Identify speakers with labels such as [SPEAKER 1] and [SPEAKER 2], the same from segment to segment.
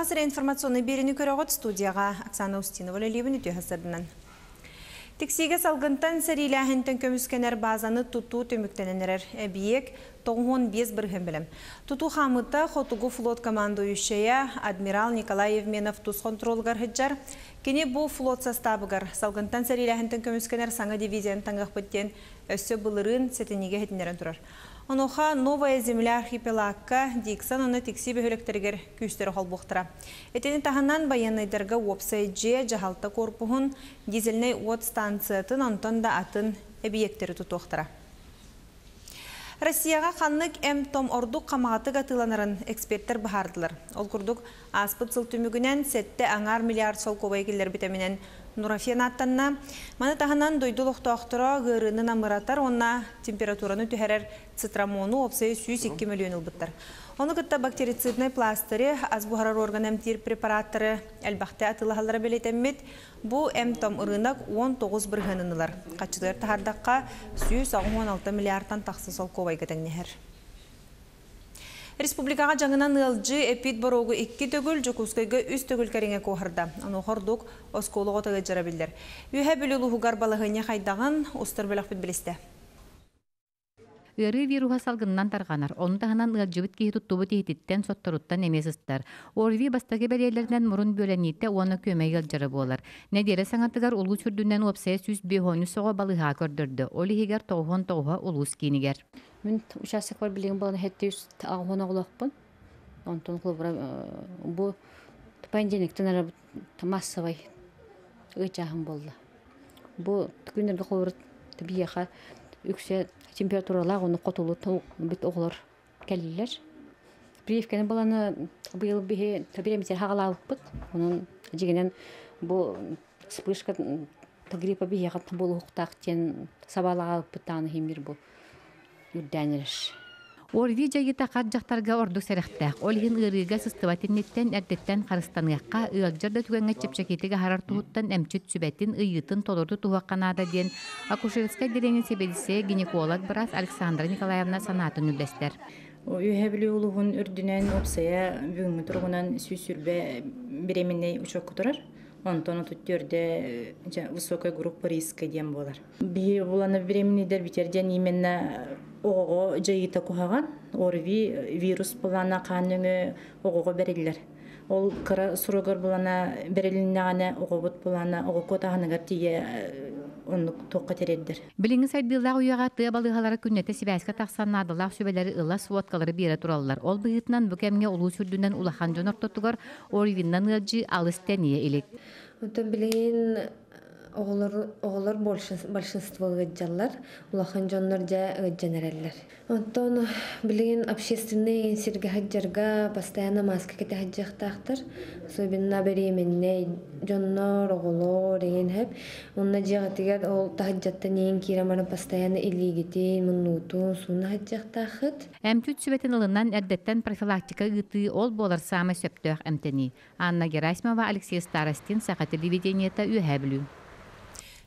[SPEAKER 1] Сақасыра информационный беріні көріғыт студияға Оксана Устинова лөлебін үті хасырдынан. Тексиге салгынтан сәриләхінтен көміскенер базаны тұту төміктененерер әбиек 95 бірген білім. Тұту қамыта Хотугу флот командующая адмирал Николай Евменов тұз контролгар хыджар. Кені бұл флот составыгар салгынтан сәриләхінтен көміскенер саңа дивизиян таңғақ біттен өссі бұлырын сәтінеге хетінерін тұрар. Оноха новая земля архипелагка диксан оны текси бөхөлектергер күстері холбуқтыра. Этени таханан баянайдарға же жахалта корпуғын дизельней от станциятын онтон да атын объекттері тұтуқтыра. Россияға қанлык әм том ордук қамағаты ғатыланарын эксперттер бұхардылар. Ол күрдік аспыт сылтүмігінен сәтті аңар миллиард сол бітемінен Нурафен аттанна. Маны таханан дойдулық тоқтыра ғырының амыратар, онна температураны түхәрер цитрамону опсайы 102 миллион ұлбыттар. Оны кытта бактерицидный пластыры, аз бұхарар орган әмтир препараттары әлбақты атылығалары белетеммет, бұ әмтом ұрынақ 19 бірғанынылар. Қачылар тахардаққа 116 миллиардтан тақсы сол ковай нехер. Республикаға жаңынан ылжы эпид борогу 2 төгіл жүкускайғы үс төгіл кәріңе қоғырда. Аны хордук осколығы тағы жара білдер. Үйе білілі хугар балығыне қайдаған ұстыр білік біт білісті.
[SPEAKER 2] Ыры вируха салгыннан тарганар. Оны таханан ылжыбыт кихи туттубут ихтиттен сотторуттан эмесистер. Орви бастаги берелерден мурун бөлөнитте оны көмей ылжыры болар. Недере саңатыгар улу сүрдүнен опсая сүз бихону сого балыха көрдөрдү. Оли хигер тохон тоға улус кинигер.
[SPEAKER 3] Мен участок бар билеген болан хеттеус ағуна олақпын. Онтон кылбыра бу понедельниктен массовый ычахым болды. Бу күндерде кылбыр бияха үксе температуралар оны котулу бит оглар келилер. Прививканы баланы быйыл бихе табиремитер хагалабыт. Онун жигенен бу вспышка гриппа бияха болу хуктак тен сабалага бытаны химир бу юрдәнереш.
[SPEAKER 2] Орви жайыта жақтарға ордук сәрәхтәк. Олхин ырыга сыстыватиннеттен әрдеттен қарыстаныяққа ыалжарда түгенге чепчекетіге харар туһуттан әмчүт сүбәтин ыйытын толорду туһуаққанада ден акушерская дереңин себедисе гинеколог брас Александра Николаевна санатын үлдәстер.
[SPEAKER 4] Үйәбілі улуғын үрдінен опсая бүгінгі тұрғынан сүйсүрбе беременный учок кутурар. Онтон туттөрдө высокая группа риска дем болар. Би буланы беременныйдер битерден именно ого жайыта кухаган орви вирус булана каныңы ого берилер. Ол кыра сурогор булана берилиннагана ого бут булана ого котаганыгар тие оннук тоққа тереддер.
[SPEAKER 2] Билиңи сайдылар уяга тыя балыгалары күннете сибәскә тахсаннадылар сүбәләре ыла суаткалары бирә тураллар. Ол быһытнан бүкәмгә улуу сүрдүнән улахан жонор тотугар орвиннан ылжы алыстәния илек.
[SPEAKER 5] Это билин оголор большинство гыджаллар, улахан жоннор жа гыджанараллар. Онтон билин общественный сирге хаджарга постоянно маска кете хаджахтахтар. Особенно беременный жоннор оголор деген хеп. Онна жагатыгар ол тахаджатта нен кирамарын постоянно илигити минутун суна хаджахтахыт.
[SPEAKER 2] Әмтүт сүбәтен ылынан әрдеттен профилактика гыты ол болар самы сөптөх әмтени. Анна Герасимова, Алексей Старостин, Сахаты телевидениета үйәбілу.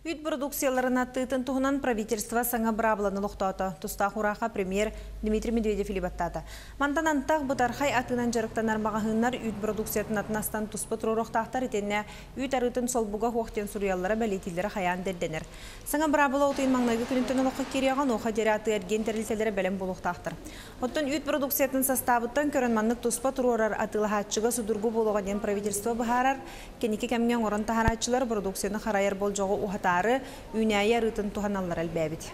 [SPEAKER 1] Үйт продукцияларына тытын туһунан правительство саңа брабланы лохтоото. Туста хураха премьер Дмитрий Медведев илибаттады. Мантан антақ бұтархай атынан жарықтан армағahыннар үйт продукциятын атынастан туспы туророхтақтар етенне үйт арытын солбуға хуақтен сурияллара бәлетилері хаян дерденер. Саңа брабла отыын маңнайғы күнінтін олыққа кереған оқа дере аты әрген тәрілселері үйт продукциятын составыттан көрін маннық туспа турорар атылахатчыға судургу болуға ден правительство бұхарар, кенеке кәмген орын тахарачылар продукцияны харайыр бол жоғы ухатары үнәйе рытын туханаллар әлбәбіт.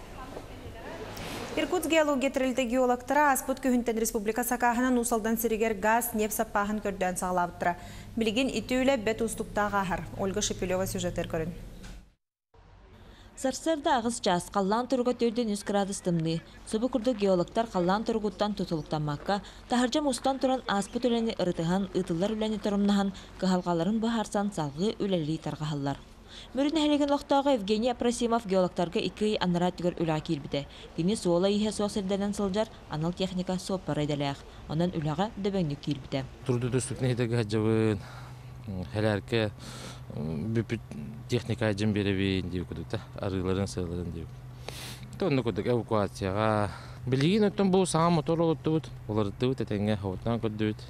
[SPEAKER 1] Иркутск геология тірілді геологтара Аспут көхінтен республика сақағынан усалдан сиригер газ, неф саппағын көрден сағалабыттыра. Білген итүйлі бәт ұстуқтағы ағар. Ольга Шепелева сюжеттер көрін.
[SPEAKER 6] Сарсарда ағыз жас қаллан тұрға төрден 100 градус. Собы күрді геологтар қаллан тұрғыттан тұтылықтанмаққа, тахаржам ұстан тұран аспыт өләні ырытыған, ытылар өләні тұрымнахан, кығалғаларын бұхарсан салғы өләлі тарғахаллар. Мөрін әлеген лоқтағы Евгений Апрасимов геологтарға икі аннара түгір үлі кирбіді. Гені суола ihe суасырденен сылжар анал техника соппар айдалақ. Онан үліға дөбәңді кирбіді.
[SPEAKER 7] Турду төстік нейдегі хаджабын, хәләрке бүпіт техника жын беребейін деп күдік та, арыларын сайларын деп. Тонны күдік эвакуацияға. Білген өттен бұл саңа мотор оларытты бұд, әтенге хауыттан күдді бұд.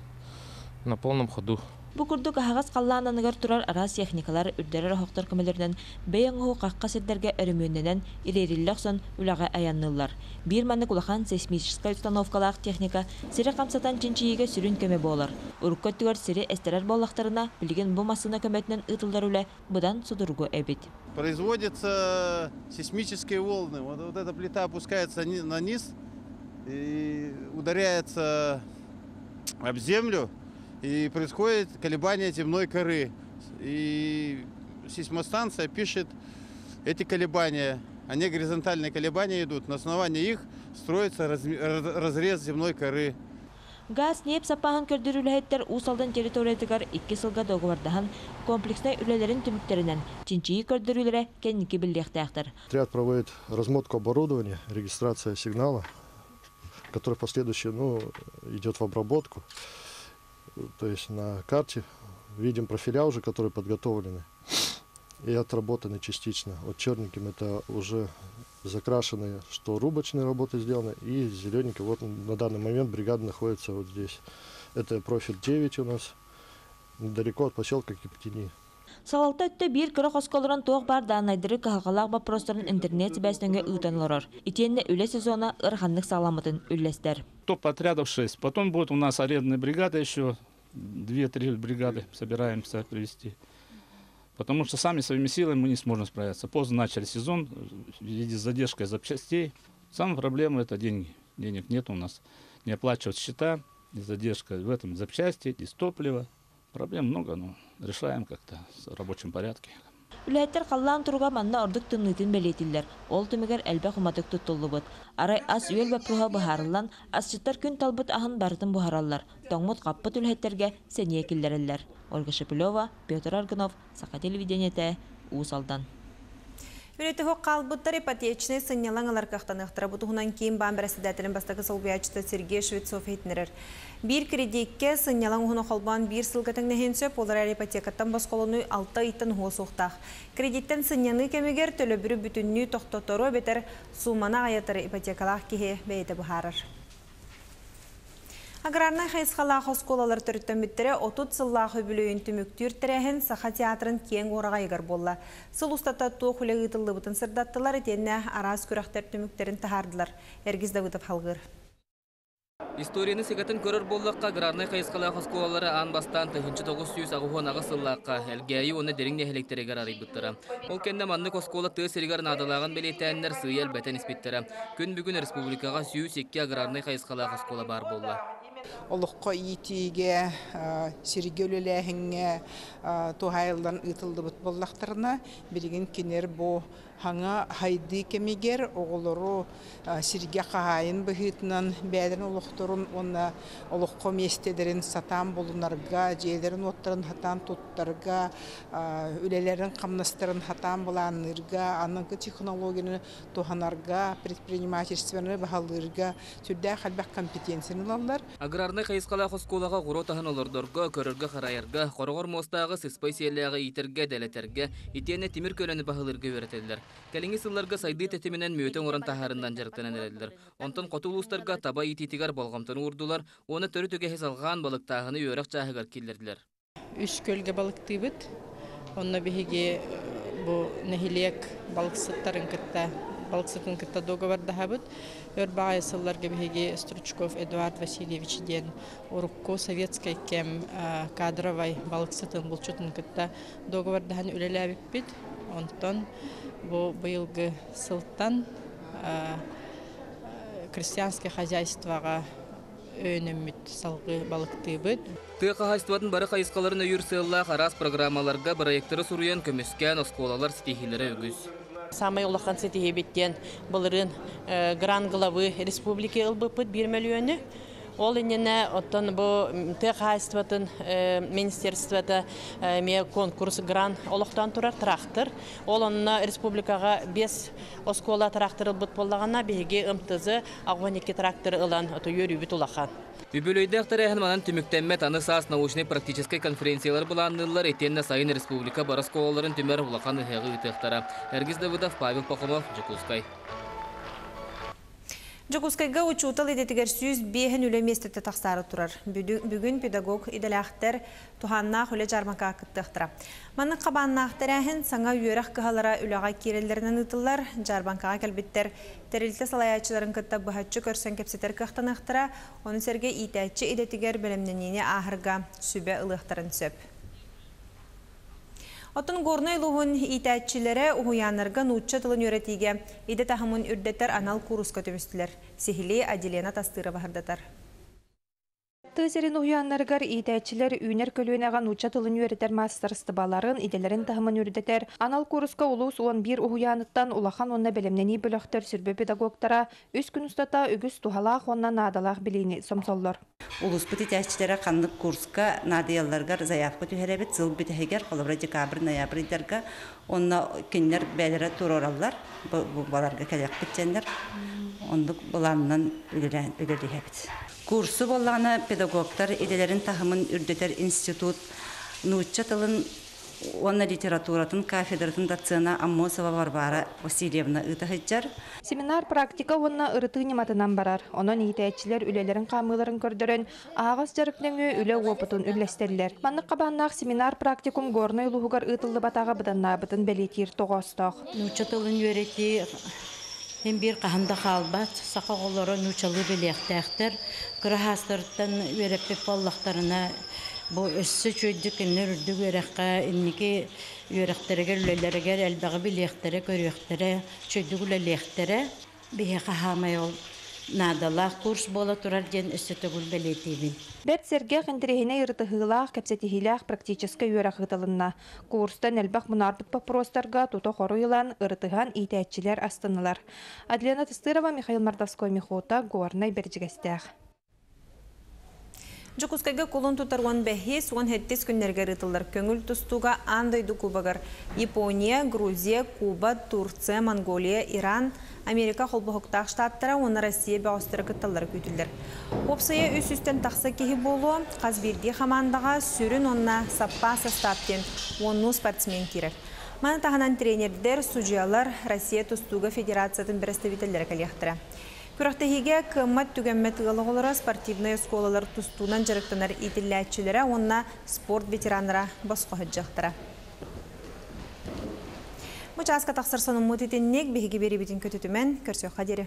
[SPEAKER 7] на полном ходу.
[SPEAKER 6] Бу курдук ахагас қаллаананыгар турар арас техникалар үрдерер хоқтар көмелерден бейен оһу қаққа сирдерге өрөмүөнненен ирериллэх сон үлага аяннылар. Бир маннык улахан сейсмическая установкалаах техника сире камсатан чинчииге сүрүн көмө болар. Уруккөттүгөр сире эстерер боллахтарына билген бу массына көмөтүнөн ытылдар үле будан судургу эбит.
[SPEAKER 8] производятся сейсмические волны. Вот, вот эта плита опускается на низ и ударяется об землю, и происходит колебание земной коры. И сейсмостанция пишет эти колебания. Они горизонтальные колебания идут. На основании их строится раз- разрез земной коры.
[SPEAKER 6] Газ неп сапаһын көрдүрүлэһеттер уусалдан территориятыгар икки сылга догубардаһан комплексный үлелерин түмүктеринен чинчии көрдүрүлере кенники биллиэхтээхтер.
[SPEAKER 9] Отряд проводит размотку оборудования, регистрация сигнала, который в последующем ну, идет в обработку. То есть на карте видим профиля уже, которые подготовлены и отработаны частично. Вот черненьким это уже закрашенные, что рубочные работы сделаны, и зелененький, вот на данный момент бригада находится вот здесь. Это профиль 9 у нас, недалеко от поселка Киптини.
[SPEAKER 6] Салалта өттө бир кыры хосколорон тоох бар даанайдыры кахалаах бапросторун интернет сибэстөнгө ыытанлорор. Итиэнне үле сезона ырханнык саламытын үллестер.
[SPEAKER 10] топ отрядов 6. Потом будет у нас арендная бригада еще, 2-3 бригады собираемся привести. Потому что сами своими силами мы не сможем справиться. Поздно начали сезон в виде задержки запчастей. Самая проблема это деньги. Денег нет у нас. Не оплачивают счета, задержка в этом запчасти, здесь топливо. Проблем много, но решаем как-то в рабочем порядке.
[SPEAKER 6] Үлэттер қаллаан туруга манна ордук тымнытын белетиллер. Ол түмігер әлбә хуматык туттуллубут. Арай ас үйел бәпруха бұхарылан, асчыттар күн талбыт ахын барытын бұхараллар. Тоңмут қаппыт үлэттерге сәния киллереллер. Ольга Шепелева, Петр Аргунов, Сақа телевидениете, Усалдан.
[SPEAKER 1] Үреті хоқ қалбыттар ипотечный сыннялан алар қақтанықтыра бұтығынан кейін бан бірәсідәтінің бастағы сылбиячыты Сергей Швецов етінірір. Бір кредитке сыннялан ұғыны қолбан бір сылғатың нәхен олар әр ипотекаттан басқолыны алты иттін хуос ұқтақ. Кредиттен сынняны кемегер төлі бүрі бүтінні тоқтотору бетер сумана аятыры ипотекалақ кеге бәйті бұхарыр. Аграрнай хайысқалағы осколалар түріттен біттірі отут сыллағы бүлөйін түміктүр тірәхін саха театрын кең ораға егір болла. Сыл ұстата туы хүлі ғытылы бұтын сырдаттылар етенне араз күрақтар түміктерін тахардылар. Әргізді бұтып халғыр.
[SPEAKER 11] Историяны сегатын көрөр боллаққа грарнай қайысқала хосколалары ан бастан тоғыз сүйіс ағухон ағы сыллаққа әлгәйі оны дерің нәхелектерегер арай бұттыра. Ол кенде манны коскола тыы серігер надалаған белетәннер сыйел бәтен іспеттірі. Күн бүгін республикаға сүйіс екке грарнай қайысқала хоскола бар болла.
[SPEAKER 12] Олыққа иетиге сиргелеләһиңе тухайылдан ытылды бут боллақтарына билигин кинер бу хаңа хайды кемигер оголору сирге кахайын быхытынан бәден олохторун онна олохко местедерин сатан болунарга жээлерин оттарын хатан туттарга үлелерин камнастырын хатан буланырга аныңкы технологияны туханарга предпринимательствоны бахалырга сүрдә халбак компетенцияны алалар
[SPEAKER 11] Аграрнай қайысқала хосколаға ғуро тахын олордорго, көрөргө харайырга, хорогор мостағы сыспай сиелләғы итерге, дәлетерге, итене тимир көлөні бағылырга өретелдер. Кәліңі сылларға сайды тетіменен мөтен орын тахарынан жарықтанан әрелдер. Онтан қотулустарға таба ититигар болғамтын урдулар, оны төрі төге алған балықтағыны өрек чағығар келдерділер.
[SPEAKER 12] үш көлге балыктыйбыт онно биһиги бу нехилек балыксыттарын кытта балыксытын кытта договор дахабыт өр багай сылларга биһиги стручков эдуард васильевич ден урукку советской кем а, кадровой балыксытын булчутун кытта договор дахан онтон бу быйылгы сылттан а, крестьянское хозяйствоға өнөмүт салгы балыктыйбыт
[SPEAKER 11] Тыа қағайстуатын бары қайысқаларын өйір сыылла қарас программаларға проекттері сұруен көмескен осколалар стихилері өгіз.
[SPEAKER 13] Самый улахан сетихи биттен былырын гран главы республики ылбыпыт 1 миллионы. Ол инене оттон бу техайстватын министерствода ме конкурс гран олохтан турар трактор. Ол онна республикага 5 оскола трактор ылбыт боллагана беге ымтызы агоники трактор ылан ото йөрүбүт улахан.
[SPEAKER 11] Үбөлөйдә манан түмүктәммәт аны саас научный практический конференциялар буланнылар этенне сайын республика барас колаларын түмәр улахан үтәхтара. Әргиз Давыдов, Павел Пахомов, Жекускай.
[SPEAKER 1] Жокускайга учутал идетигер сүүз бейхен үле местетте тақсары турар. Бүгін педагог иделяқтер туханна хүле жармака кыттықтыра. Маны қабаннақтар әхін саңа үйерақ кығалара үліға керелерінен ұтылар, жарбанкаға кәлбеттер тәрілті салаячыларын кытта бұхатчы көрсен кепсетер кықтанықтыра, оны серге итәтчі идетигер білімненіне ахырға сүбе ылықтарын сөп. Отын горной луғын итәтчілері ұғуянырға нұтча тылын өретіге, иде тахымын үрдеттер анал курусқа төмістілер. Сехили Аделена тастыры бағырдатар.
[SPEAKER 14] Тызерин уяннаргар итәчилер үнер көлүнәгән уча тылын үйрәтер мастарстыбаларын иделерин тахымын үрдетер. Анал курска улус 11 уяныттан улахан онна белемнени бөлөктөр сүрбө педагогтара үс күн устата үгүс тухалаах онна надалаах билини сомсоллор.
[SPEAKER 15] Улус итәчиләре канлык курска надыялларга заявка түһәрәбит зыл битәгәр калыбра декабрь ноябрь идәргә онна киннер бәләре турораллар бу баларга кәләк Ондук буланнан үлеләһәбит. Курсы болланы педагогтар иделерин тахымын үрдетер институт нучча тылын онна литературатын кафедратын доцена Аммосова Варвара Васильевна ытахыджар.
[SPEAKER 14] Семинар практика онна ырыты нематынан барар. Онон итәчилер үлелерин камыларын көрдөрөн агас жарыктаңы үле опытын үллестерлер. Манны кабаннак семинар практикум горной лугар ытылды батага быданна бытын белетир тогосток.
[SPEAKER 16] Нучча тылын үйрәти Hem bir qahanda qalbat, saqa qolara nuçalı biləkdəxtər, qırahastırdan verəpip ballaqlarına bu össü çöydük inler ürdük verəqqa, inniki verəqtərəgər, ləllərəgər, əlbəği biləkdərə, görəqdərə, çöydük lələkdərə, bihe qahamayol. Надалах курс бола турар ден өссөтөгүл белетибин.
[SPEAKER 14] Бәт серге гендерехине ыртыгылах кепсетихилах практическа юрах ытылынна. Курстан элбах мунарбыт попростарга туто хоруйлан ыртыган итәчилер астынылар. Адлена Тыстырова, Михаил Мардовской, Михота, Горнай Бердигестях.
[SPEAKER 1] Жокускайга колон тутар уан бәхи суан хеттес күннерге көңіл тұстуға андайды кубагар. Япония, Грузия, Куба, Турция, Монголия, Иран, Америка холбохоктақ штаттара, оны Россия бәғыстыры кытталар күтілдір. Опсая үс үстен тақса кехи болу, қазберді хамандаға сүрін онна саппа состаптен онну спортсмен керек. Маны тағанан тренердер, судьялар Россия тұстуға федерациятын представителері кәлектірі. Күрәхтәһиге кыммат түгәммәт гылыгылары спортивная сколалар тустунан жарыктанар итилләчиләре, онна спорт ветеранлары басқа хыджактыра. Бу часка тақсыр мутитиннек биһиги бери битин көтүтүмен көрсө хадире.